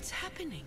What's happening?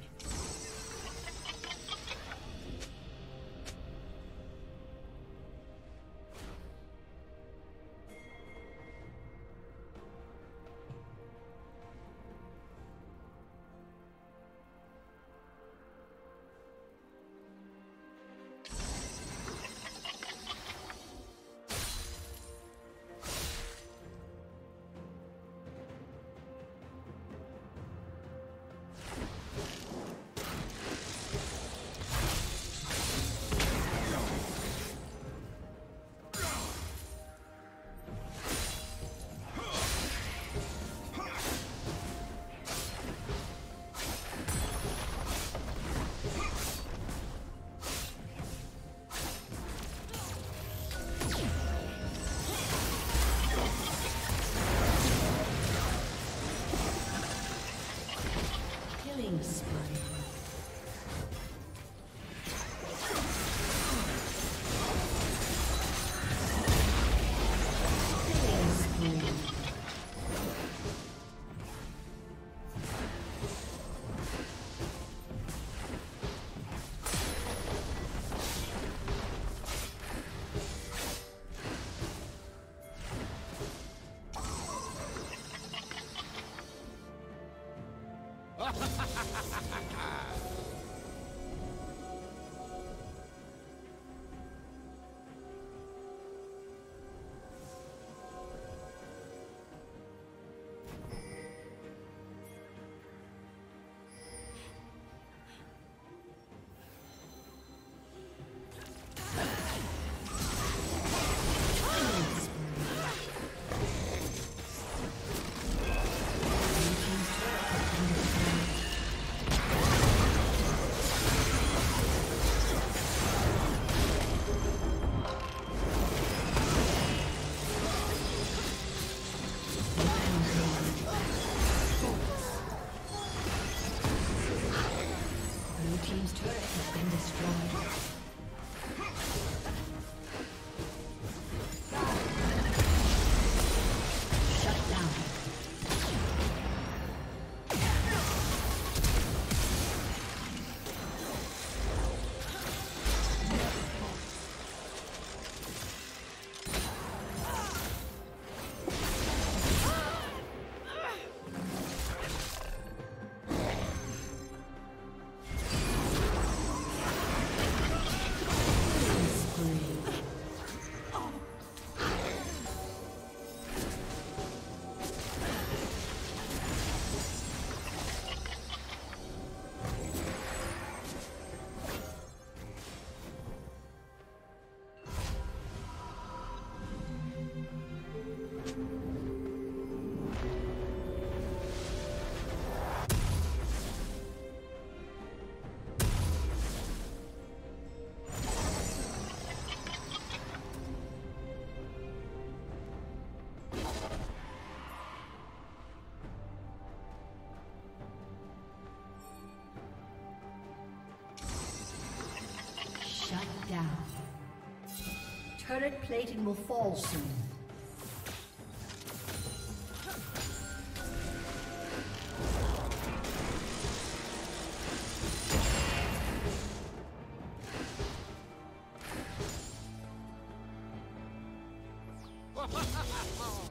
Turret plating will fall soon.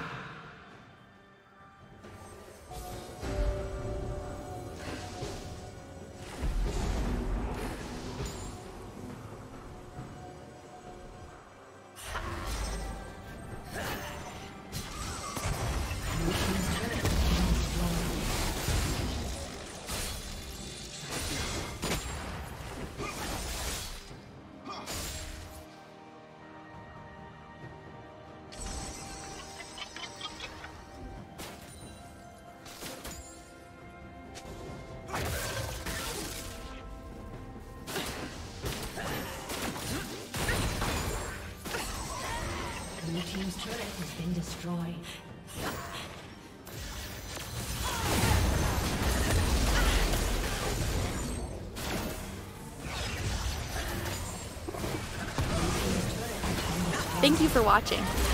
Destroyed. Thank you for watching.